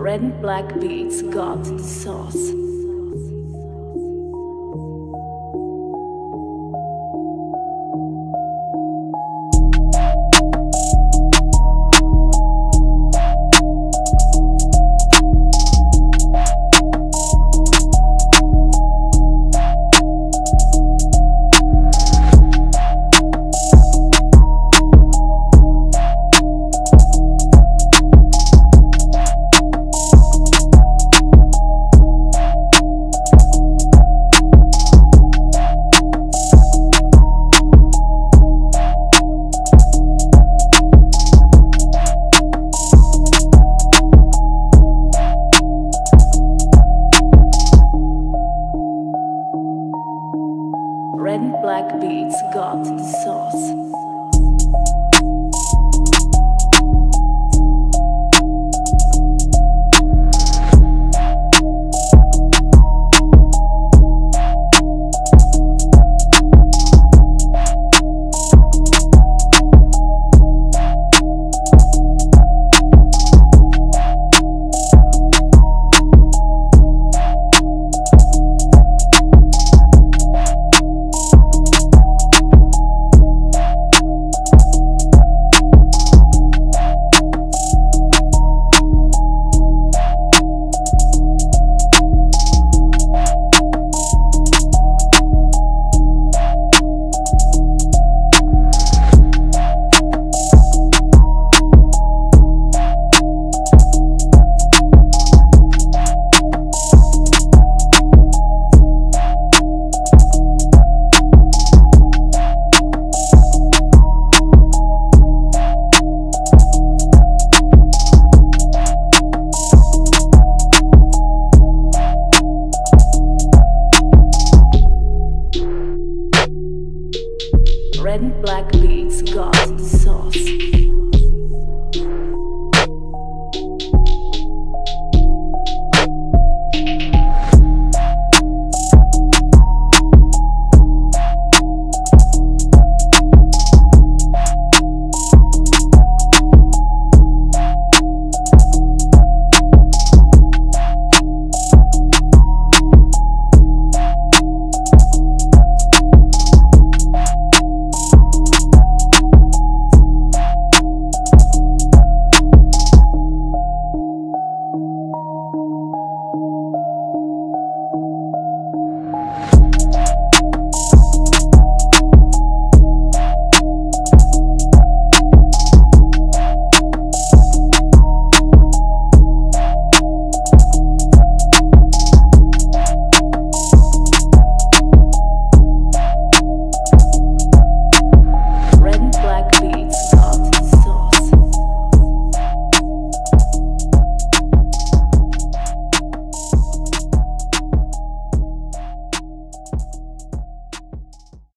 Red and Black Beats got the sauce. beats got the sauce. red and black beads, got sauce.